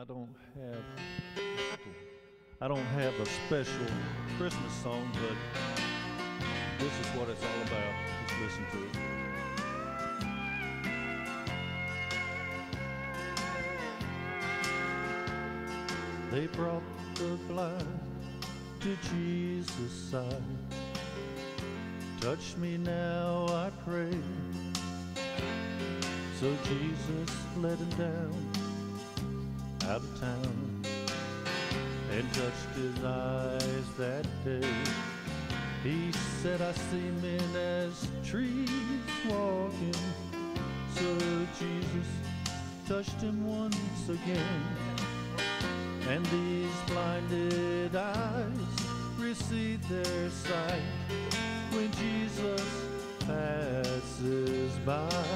I don't have I don't have a special Christmas song, but this is what it's all about. Just listen to it. They brought the blind to Jesus' side. Touch me now, I pray. So Jesus let him down out of town and touched his eyes that day. He said, I see men as trees walking. So Jesus touched him once again, and these blinded eyes received their sight when Jesus passes by.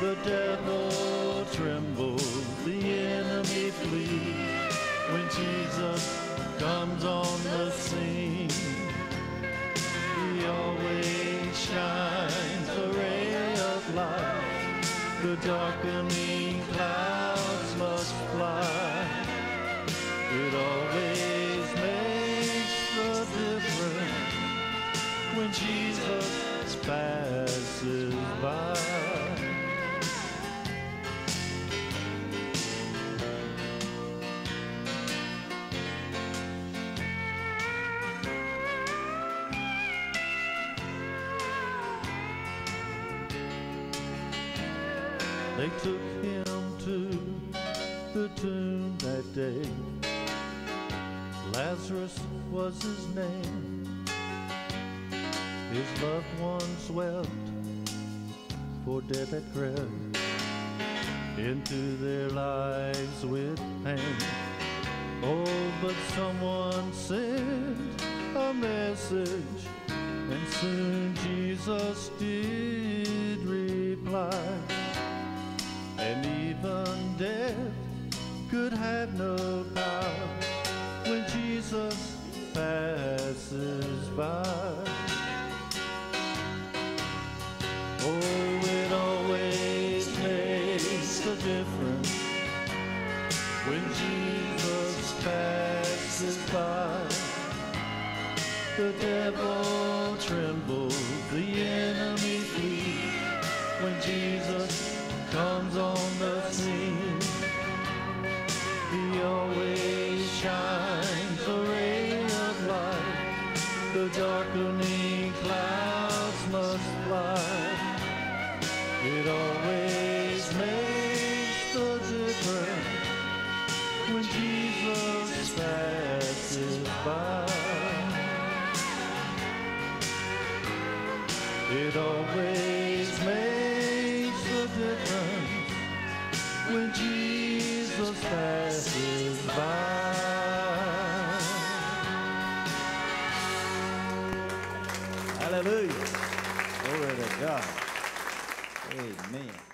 The devil trembles, the enemy flees when Jesus comes on the scene. He always shines a ray of light. The darkening clouds must fly. It always They took him to the tomb that day. Lazarus was his name. His loved ones wept, for death had crept into their lives with pain. Oh, but someone sent a message, and soon Jesus did reply. Even death could have no power when Jesus passes by. Oh, it always makes a difference when Jesus passes by. The devil trembles, the enemy darkening clouds must fly. It always makes the difference when Jesus passes by. It always makes a difference when Jesus passes by. Hallelujah. Glory to God. Amen.